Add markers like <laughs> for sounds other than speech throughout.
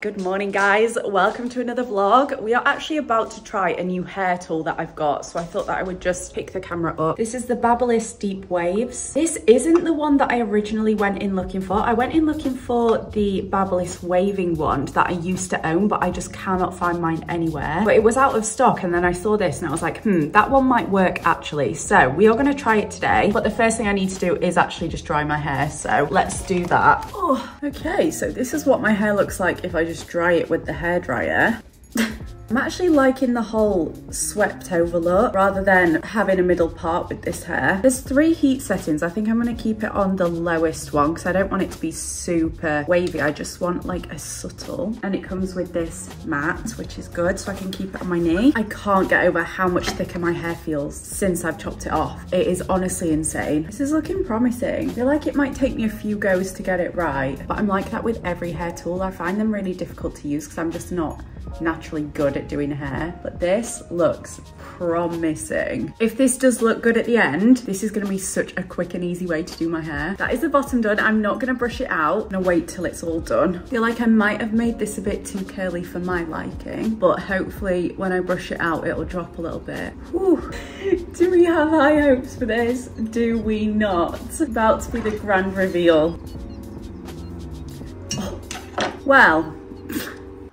Good morning guys, welcome to another vlog. We are actually about to try a new hair tool that I've got, so I thought that I would just pick the camera up. This is the Babyliss Deep Waves. This isn't the one that I originally went in looking for. I went in looking for the Babyliss waving wand that I used to own, but I just cannot find mine anywhere. But it was out of stock and then I saw this and I was like, hmm, that one might work actually. So we are gonna try it today, but the first thing I need to do is actually just dry my hair. So let's do that. Oh, okay, so this is what my hair looks like if I just dry it with the hairdryer. I'm actually liking the whole swept over look rather than having a middle part with this hair. There's three heat settings. I think I'm gonna keep it on the lowest one because I don't want it to be super wavy. I just want like a subtle and it comes with this mat, which is good. So I can keep it on my knee. I can't get over how much thicker my hair feels since I've chopped it off. It is honestly insane. This is looking promising. I feel like it might take me a few goes to get it right, but I'm like that with every hair tool. I find them really difficult to use because I'm just not naturally good at doing hair, but this looks promising. If this does look good at the end, this is gonna be such a quick and easy way to do my hair. That is the bottom done. I'm not gonna brush it out. I'm gonna wait till it's all done. I feel like I might have made this a bit too curly for my liking, but hopefully when I brush it out, it'll drop a little bit. Whew. <laughs> Do we have high hopes for this? Do we not? About to be the grand reveal. Oh. Well,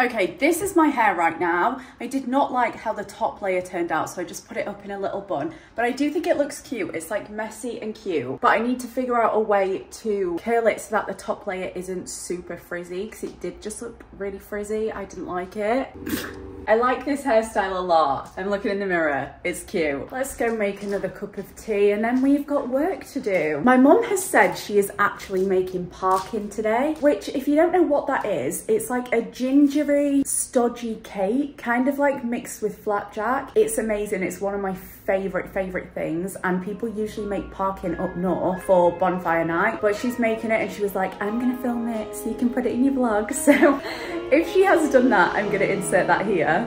Okay, this is my hair right now. I did not like how the top layer turned out, so I just put it up in a little bun. But I do think it looks cute. It's like messy and cute. But I need to figure out a way to curl it so that the top layer isn't super frizzy, because it did just look really frizzy. I didn't like it. <laughs> I like this hairstyle a lot. I'm looking in the mirror. It's cute. Let's go make another cup of tea and then we've got work to do. My mum has said she is actually making parkin today, which if you don't know what that is, it's like a gingery, stodgy cake, kind of like mixed with flapjack. It's amazing. It's one of my favorite, favorite things. And people usually make parkin up north for bonfire night, but she's making it and she was like, I'm gonna film it so you can put it in your vlog. <laughs> So if she has done that, I'm gonna insert that here. Yeah.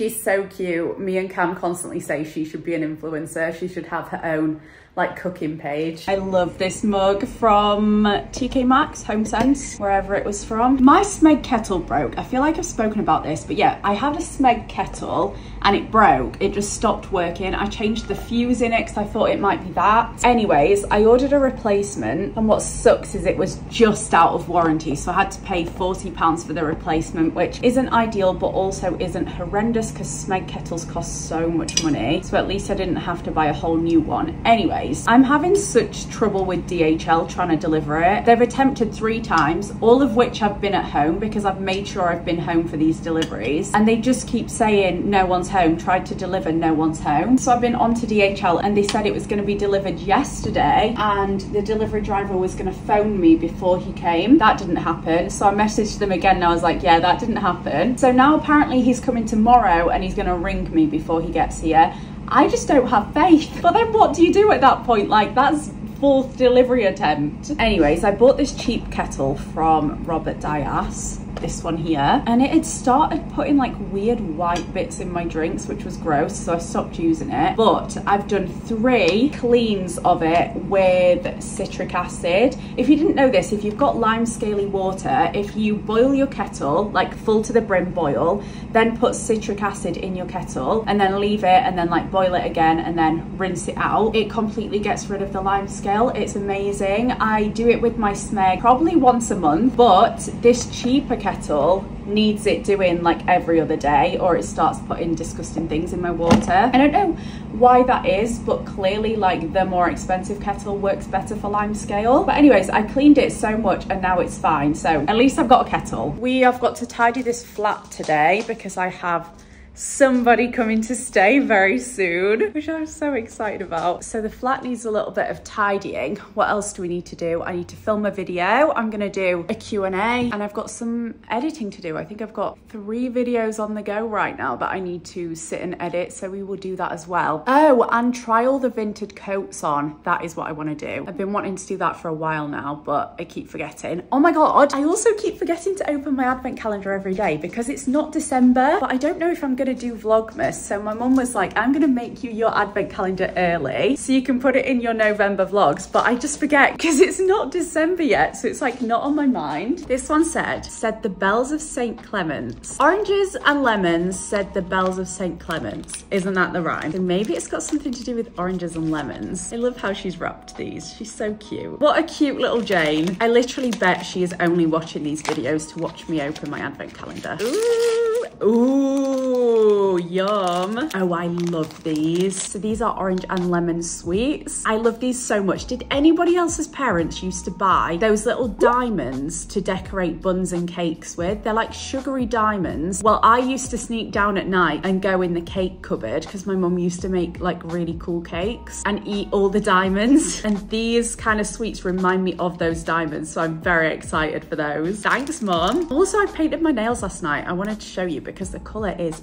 She's so cute. Me and Cam constantly say she should be an influencer. She should have her own like cooking page. I love this mug from TK Maxx, Home Sense, wherever it was from. My Smeg kettle broke. I feel like I've spoken about this, but yeah, I had a Smeg kettle and it broke. It just stopped working. I changed the fuse in it because I thought it might be that. Anyways, I ordered a replacement and what sucks is it was just out of warranty. So I had to pay 40 pounds for the replacement, which isn't ideal, but also isn't horrendous because Smeg kettles cost so much money. So at least I didn't have to buy a whole new one. I'm having such trouble with DHL trying to deliver it. They've attempted three times, all of which I've been at home because I've made sure I've been home for these deliveries. And they just keep saying, no one's home, tried to deliver, no one's home. So I've been on to DHL and they said it was gonna be delivered yesterday and the delivery driver was gonna phone me before he came. That didn't happen. So I messaged them again and I was like, yeah, that didn't happen. So now apparently he's coming tomorrow and he's gonna ring me before he gets here. I just don't have faith. <laughs> But then what do you do at that point? Like that's fourth delivery attempt. Anyways, I bought this cheap kettle from Robert Dyas this one here. And it had started putting like weird white bits in my drinks which was gross so I stopped using it. But I've done three cleans of it with citric acid. If you didn't know this if you've got lime scaly water if you boil your kettle like full to the brim boil then put citric acid in your kettle and then leave it and then like boil it again and then rinse it out. It completely gets rid of the lime scale. It's amazing. I do it with my smeg probably once a month but this cheaper kettle needs it doing like every other day or it starts putting disgusting things in my water. I don't know why that is, but clearly like the more expensive kettle works better for lime scale. But anyways, I cleaned it so much and now it's fine. So at least I've got a kettle. We have got to tidy this flat today because I have somebody coming to stay very soon, which I'm so excited about. So the flat needs a little bit of tidying. What else do we need to do? I need to film a video. I'm gonna do a Q&A and I've got some editing to do. I think I've got three videos on the go right now that I need to sit and edit. So we will do that as well. Oh, and try all the vintage coats on. That is what I wanna do. I've been wanting to do that for a while now, but I keep forgetting. Oh my God, I also keep forgetting to open my advent calendar every day because it's not December, but I don't know if I'm gonna do Vlogmas. So my mum was like, I'm gonna make you your advent calendar early so you can put it in your November vlogs. But I just forget because it's not December yet. So it's like not on my mind. This one said, said the bells of St. Clements. Oranges and lemons said the bells of St. Clements. Isn't that the rhyme? So maybe it's got something to do with oranges and lemons. I love how she's wrapped these. She's so cute. What a cute little Jane. I literally bet she is only watching these videos to watch me open my advent calendar. Ooh, ooh, yum. Oh, I love these. So these are orange and lemon sweets. I love these so much. Did anybody else's parents used to buy those little diamonds to decorate buns and cakes with? They're like sugary diamonds. Well, I used to sneak down at night and go in the cake cupboard because my mum used to make like really cool cakes and eat all the diamonds. <laughs> And these kind of sweets remind me of those diamonds. So I'm very excited for those. Thanks, mum. Also, I painted my nails last night. I wanted to show you because the color is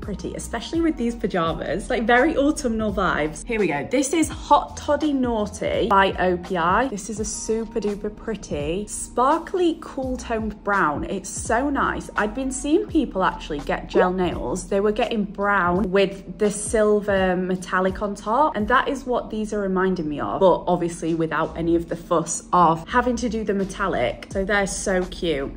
pretty, especially with these pajamas. Like very autumnal vibes. Here we go. This is Hot Toddy Naughty by OPI. This is a super duper pretty, sparkly, cool toned brown. It's so nice. I'd been seeing people actually get gel nails. They were getting brown with the silver metallic on top. And that is what these are reminding me of. But obviously without any of the fuss of having to do the metallic. So they're so cute.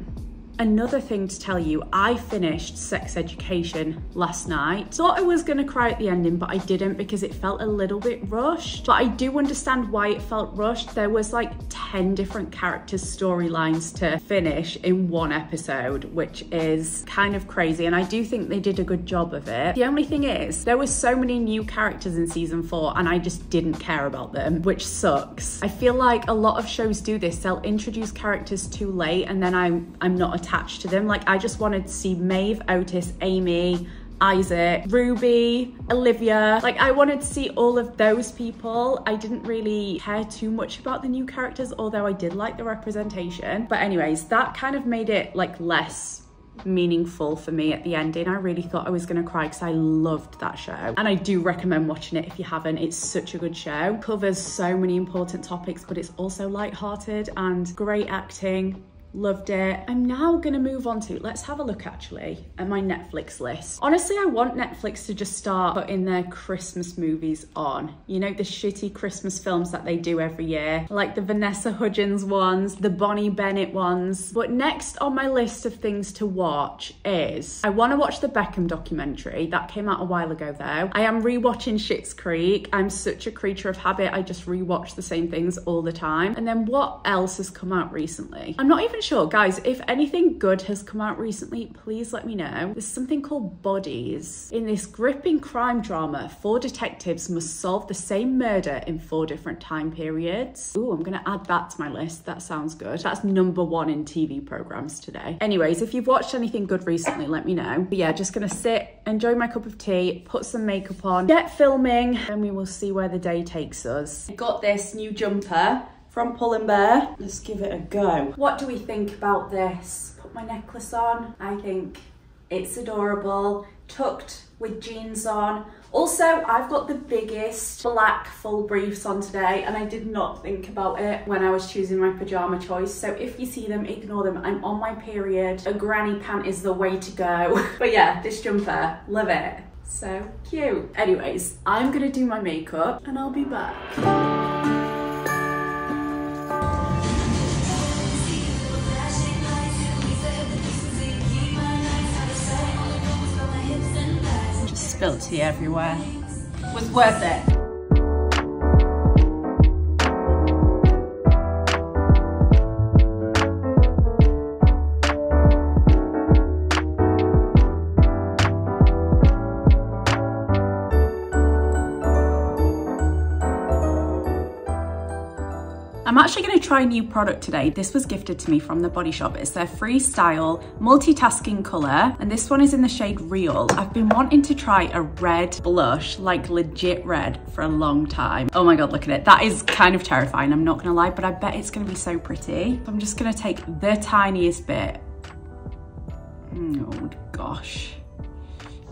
Another thing to tell you, I finished sex education last night. Thought I was gonna cry at the ending, but I didn't because it felt a little bit rushed. But I do understand why it felt rushed. There was like 10 different characters' storylines to finish in one episode, which is kind of crazy. And I do think they did a good job of it. The only thing is, there were so many new characters in season four and I just didn't care about them, which sucks. I feel like a lot of shows do this. They'll introduce characters too late and then I'm, I'm not attached attached to them. Like I just wanted to see Maeve, Otis, Amy, Isaac, Ruby, Olivia. Like I wanted to see all of those people. I didn't really care too much about the new characters, although I did like the representation. But anyways, that kind of made it like less meaningful for me at the ending. I really thought I was gonna cry because I loved that show. And I do recommend watching it if you haven't. It's such a good show. Covers so many important topics, but it's also light-hearted and great acting loved it. I'm now gonna move on to, let's have a look actually at my Netflix list. Honestly, I want Netflix to just start putting their Christmas movies on. You know, the shitty Christmas films that they do every year, like the Vanessa Hudgens ones, the Bonnie Bennett ones. But next on my list of things to watch is, I wanna watch the Beckham documentary. That came out a while ago though. I am rewatching Schitt's Creek. I'm such a creature of habit. I just rewatch the same things all the time. And then what else has come out recently? I'm not even sure. Guys, if anything good has come out recently, please let me know. There's something called Bodies. In this gripping crime drama, four detectives must solve the same murder in four different time periods. Ooh, I'm gonna add that to my list. That sounds good. That's number one in TV programs today. Anyways, if you've watched anything good recently, let me know. But yeah, just gonna sit, enjoy my cup of tea, put some makeup on, get filming, and we will see where the day takes us. I got this new jumper from Pull and Bear. Let's give it a go. What do we think about this? Put my necklace on. I think it's adorable, tucked with jeans on. Also, I've got the biggest black full briefs on today and I did not think about it when I was choosing my pyjama choice. So if you see them, ignore them. I'm on my period. A granny pant is the way to go. <laughs> but yeah, this jumper, love it. So cute. Anyways, I'm gonna do my makeup and I'll be back. Spilled tea everywhere. Was worth it. Try a new product today. This was gifted to me from the Body Shop. It's their Freestyle multitasking color. And this one is in the shade Real. I've been wanting to try a red blush, like legit red for a long time. Oh my God, look at it. That is kind of terrifying, I'm not gonna lie, but I bet it's gonna be so pretty. I'm just gonna take the tiniest bit. Mm, oh gosh.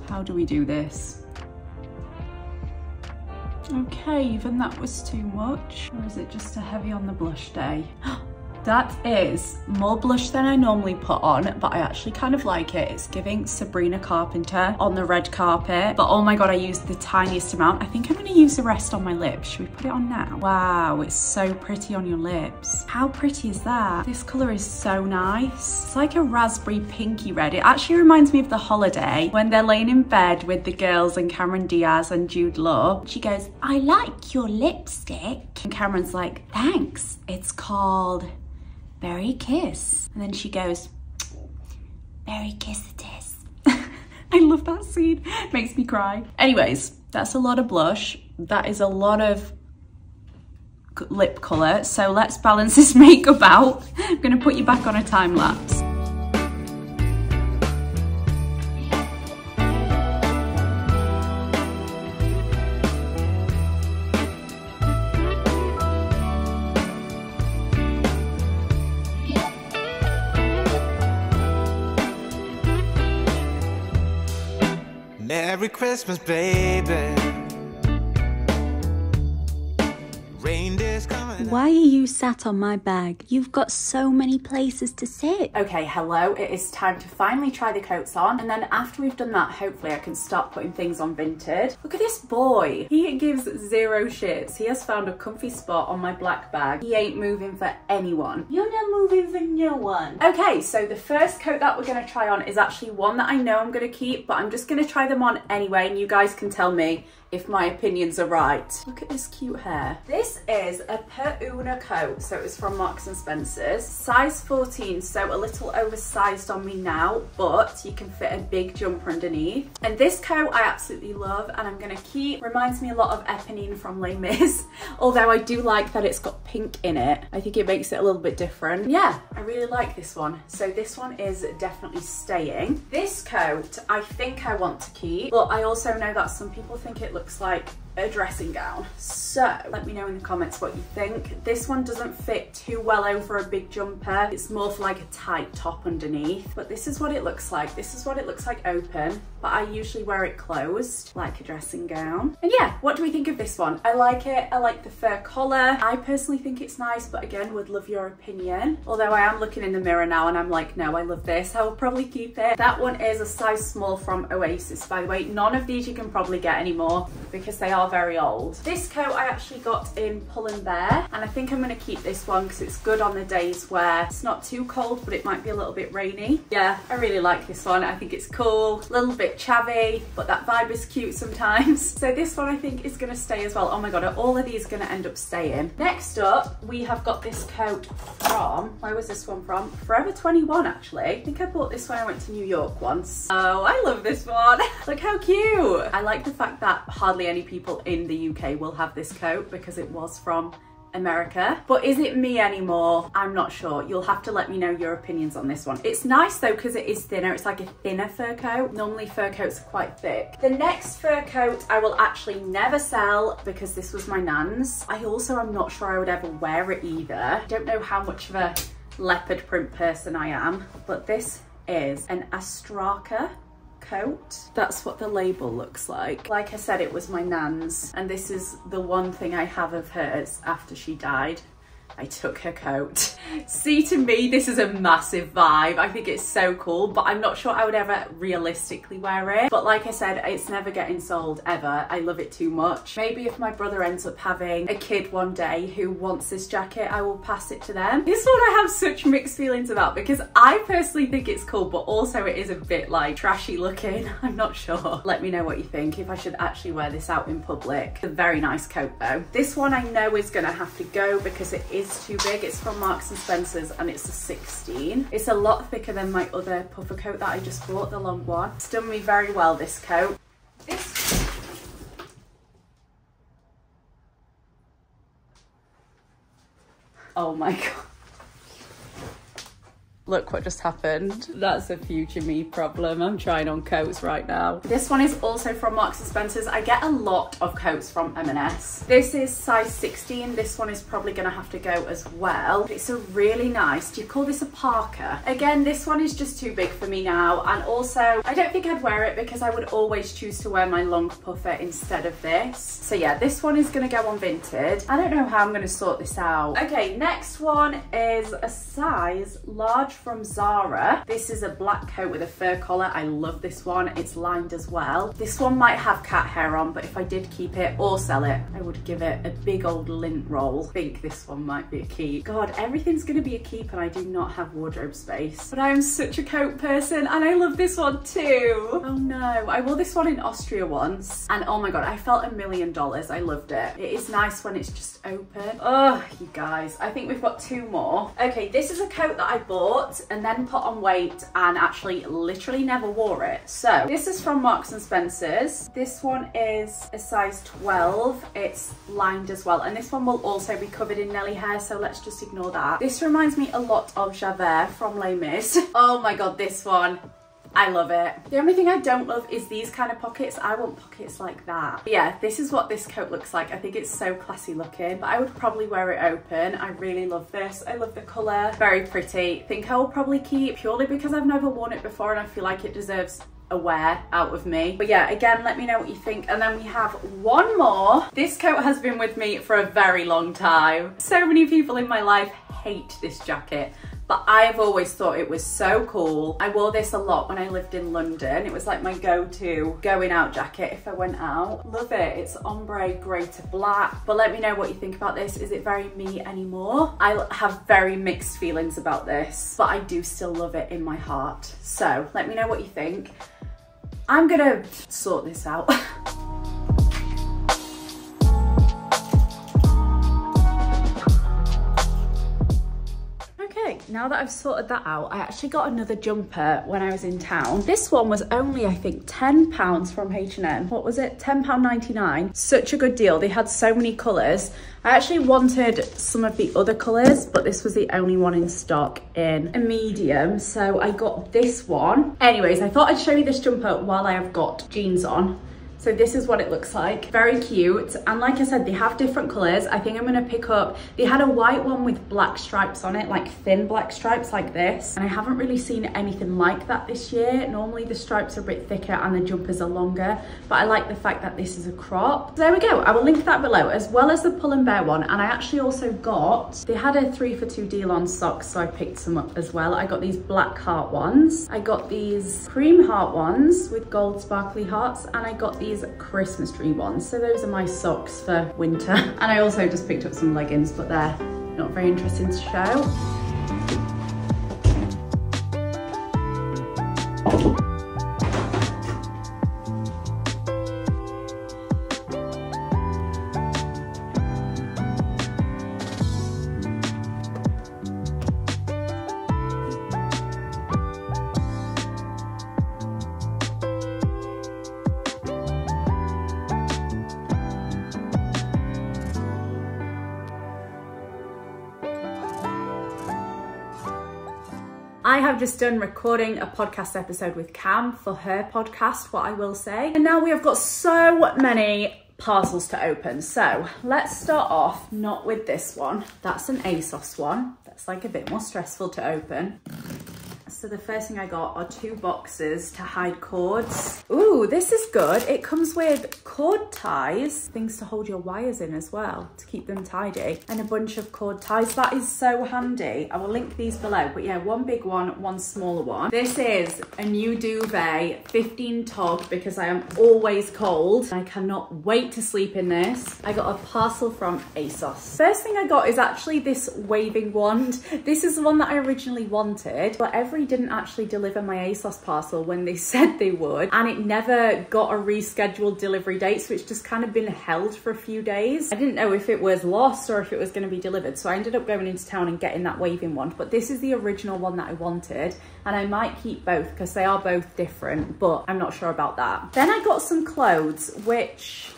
How do we do this? Okay, even that was too much. Or is it just a heavy on the blush day? <gasps> <gasps> That is more blush than I normally put on, but I actually kind of like it. It's giving Sabrina Carpenter on the red carpet. But oh my God, I used the tiniest amount. I think I'm gonna use the rest on my lips. Should we put it on now? Wow, it's so pretty on your lips. How pretty is that? This color is so nice. It's like a raspberry pinky red. It actually reminds me of The Holiday when they're laying in bed with the girls and Cameron Diaz and Jude Law. She goes, I like your lipstick. And Cameron's like, thanks. It's called Berry Kiss. And then she goes, Berry Kiss it is. <laughs> I love that scene. It Makes me cry. Anyways, that's a lot of blush. That is a lot of lip colour. So let's balance this <laughs> makeup out. I'm gonna put you back on a time lapse. Christmas, baby. Why are you sat on my bag? You've got so many places to sit. Okay, hello, it is time to finally try the coats on. And then after we've done that, hopefully I can start putting things on Vinted. Look at this boy. He gives zero shits. He has found a comfy spot on my black bag. He ain't moving for anyone. You're not moving for no one. Okay, so the first coat that we're gonna try on is actually one that I know I'm gonna keep, but I'm just gonna try them on anyway, and you guys can tell me if my opinions are right. Look at this cute hair. This is a Per Una coat, so it's from Marks and Spencer's. Size 14, so a little oversized on me now, but you can fit a big jumper underneath. And this coat I absolutely love and I'm gonna keep. Reminds me a lot of Eponine from Les Mis, <laughs> although I do like that it's got pink in it. I think it makes it a little bit different. Yeah, I really like this one. So this one is definitely staying. This coat, I think I want to keep, but I also know that some people think it looks like a dressing gown. So let me know in the comments what you think. This one doesn't fit too well over a big jumper. It's more for like a tight top underneath, but this is what it looks like. This is what it looks like open, but I usually wear it closed like a dressing gown. And yeah, what do we think of this one? I like it. I like the fur collar. I personally think it's nice, but again, would love your opinion. Although I am looking in the mirror now and I'm like, no, I love this. I will probably keep it. That one is a size small from Oasis, by the way. None of these you can probably get anymore because they are very old. This coat I actually got in Pull and Bear and I think I'm going to keep this one because it's good on the days where it's not too cold but it might be a little bit rainy. Yeah, I really like this one. I think it's cool, a little bit chavvy, but that vibe is cute sometimes. <laughs> So this one I think is going to stay as well. Oh my god, are all of these going to end up staying? Next up, we have got this coat from, where was this one from? Forever 21 actually. I think I bought this when I went to New York once. Oh, I love this one. <laughs> Look how cute. I like the fact that hardly any people in the UK will have this coat because it was from America. But is it me anymore? I'm not sure. You'll have to let me know your opinions on this one. It's nice though because it is thinner. It's like a thinner fur coat. Normally fur coats are quite thick. The next fur coat I will actually never sell because this was my nan's. I also am not sure I would ever wear it either. I don't know how much of a leopard print person I am, but this is an Astraka coat. That's what the label looks like. Like I said, it was my nan's and this is the one thing I have of hers after she died. I took her coat. See, to me, this is a massive vibe. I think it's so cool, but I'm not sure I would ever realistically wear it. But like I said, it's never getting sold ever. I love it too much. Maybe if my brother ends up having a kid one day who wants this jacket, I will pass it to them. This one I have such mixed feelings about because I personally think it's cool, but also it is a bit like trashy looking. <laughs> I'm not sure. Let me know what you think if I should actually wear this out in public. A very nice coat though. This one I know is gonna have to go because it is too big. It's from Marks and Spencer's and it's a 16. It's a lot thicker than my other puffer coat that I just bought, the long one. It's done me very well, this coat. This Oh my <laughs> God. Look what just happened. That's a future me problem. I'm trying on coats right now. This one is also from Marks & Spencer's. I get a lot of coats from M&S. This is size 16. This one is probably gonna have to go as well. It's a really nice, do you call this a parka? Again, this one is just too big for me now. And also, I don't think I'd wear it because I would always choose to wear my long puffer instead of this. So yeah, this one is gonna go on Vinted. I don't know how I'm gonna sort this out. Okay, next one is a size large from Zara. This is a black coat with a fur collar. I love this one. It's lined as well. This one might have cat hair on, but if I did keep it or sell it, I would give it a big old lint roll. I think this one might be a keep. God, everything's gonna be a keep and I do not have wardrobe space. But I am such a coat person and I love this one too. Oh no, I wore this one in Austria once and oh my God, I felt a million dollars. I loved it. It is nice when it's just open. Oh, you guys, I think we've got two more. Okay, this is a coat that I bought and then put on weight and actually literally never wore it. So this is from Marks and Spencer's. This one is a size 12. It's lined as well. And this one will also be covered in Nelly hair. So let's just ignore that. This reminds me a lot of Javert from Les Mis. <laughs> Oh my God, this one. I love it. The only thing I don't love is these kind of pockets. I want pockets like that. But yeah, this is what this coat looks like. I think it's so classy looking, but I would probably wear it open. I really love this. I love the colour. Very pretty. think I will probably keep purely because I've never worn it before and I feel like it deserves a wear out of me. But yeah, again, let me know what you think. And then we have one more. This coat has been with me for a very long time. So many people in my life hate this jacket but I've always thought it was so cool. I wore this a lot when I lived in London. It was like my go-to going out jacket if I went out. Love it. It's ombre grey to black. But let me know what you think about this. Is it very me anymore? I have very mixed feelings about this, but I do still love it in my heart. So let me know what you think. I'm gonna sort this out. <laughs> now that I've sorted that out, I actually got another jumper when I was in town. This one was only, I think, £10 from H&M. What was it? £10.99. Such a good deal. They had so many colours. I actually wanted some of the other colours, but this was the only one in stock in a medium. So I got this one. Anyways, I thought I'd show you this jumper while I have got jeans on. So this is what it looks like. Very cute. And like I said, they have different colors. I think I'm gonna pick up, they had a white one with black stripes on it, like thin black stripes like this. And I haven't really seen anything like that this year. Normally the stripes are a bit thicker and the jumpers are longer, but I like the fact that this is a crop. So there we go. I will link that below as well as the Pull and Bear one. And I actually also got, they had a three for two deal on socks, so I picked some up as well. I got these black heart ones. I got these cream heart ones with gold sparkly hearts, and I got these these Christmas tree ones. So those are my socks for winter. <laughs> And I also just picked up some leggings, but they're not very interesting to show. I have just done recording a podcast episode with Cam for her podcast, what I will say. And now we have got so many parcels to open. So let's start off not with this one. That's an ASOS one. That's like a bit more stressful to open. So the first thing I got are two boxes to hide cords. Ooh, this is good. It comes with cord ties, things to hold your wires in as well, to keep them tidy, and a bunch of cord ties. That is so handy. I will link these below, but yeah, one big one, one smaller one. This is a new duvet, 15 tog, because I am always cold. I cannot wait to sleep in this. I got a parcel from ASOS. First thing I got is actually this waving wand. This is the one that I originally wanted, but every didn't actually deliver my ASOS parcel when they <laughs> said they would and it never got a rescheduled delivery date so it's just kind of been held for a few days. I didn't know if it was lost or if it was going to be delivered so I ended up going into town and getting that waving one but this is the original one that I wanted and I might keep both because they are both different but I'm not sure about that. Then I got some clothes which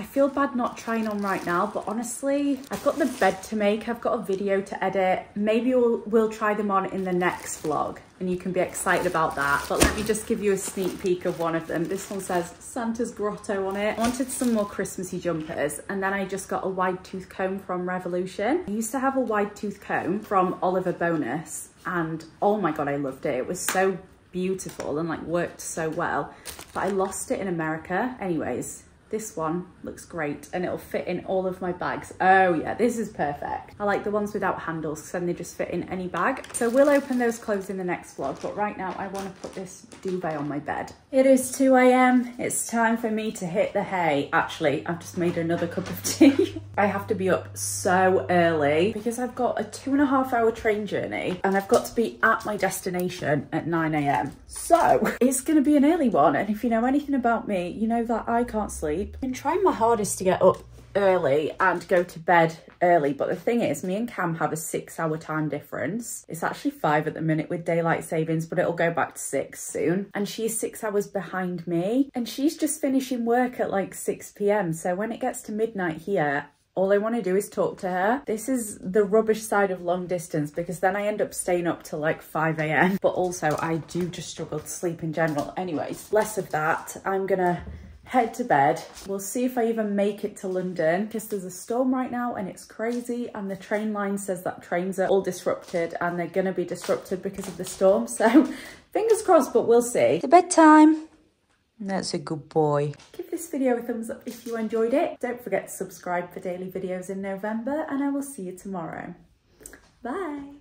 I feel bad not trying on right now, but honestly, I've got the bed to make. I've got a video to edit. Maybe we'll, we'll try them on in the next vlog and you can be excited about that. But let me just give you a sneak peek of one of them. This one says Santa's Grotto on it. I wanted some more Christmassy jumpers and then I just got a wide tooth comb from Revolution. I used to have a wide tooth comb from Oliver Bonas and oh my God, I loved it. It was so beautiful and like worked so well, but I lost it in America. Anyways, this one looks great and it'll fit in all of my bags. Oh yeah, this is perfect. I like the ones without handles because then they just fit in any bag. So we'll open those clothes in the next vlog, but right now I want to put this duvet on my bed. It is 2 a.m. It's time for me to hit the hay. Actually, I've just made another cup of <laughs> tea. I have to be up so early because I've got a two and a half hour train journey and I've got to be at my destination at 9 a.m. So <laughs> it's going to be an early one. And if you know anything about me, you know that I can't sleep sleep. I've been trying my hardest to get up early and go to bed early but the thing is me and Cam have a six hour time difference it's actually five at the minute with daylight savings but it'll go back to six soon and she's six hours behind me and she's just finishing work at like 6 p.m so when it gets to midnight here all I want to do is talk to her. This is the rubbish side of long distance because then I end up staying up till like 5 a.m. But also I do just struggle to sleep in general. Anyways, less of that. I'm gonna head to bed. We'll see if I even make it to London because there's a storm right now and it's crazy and the train line says that trains are all disrupted and they're going to be disrupted because of the storm. <laughs> So fingers crossed, but we'll see. The bedtime. That's a good boy. Give this video a thumbs up if you enjoyed it. Don't forget to subscribe for daily videos in November and I will see you tomorrow. Bye.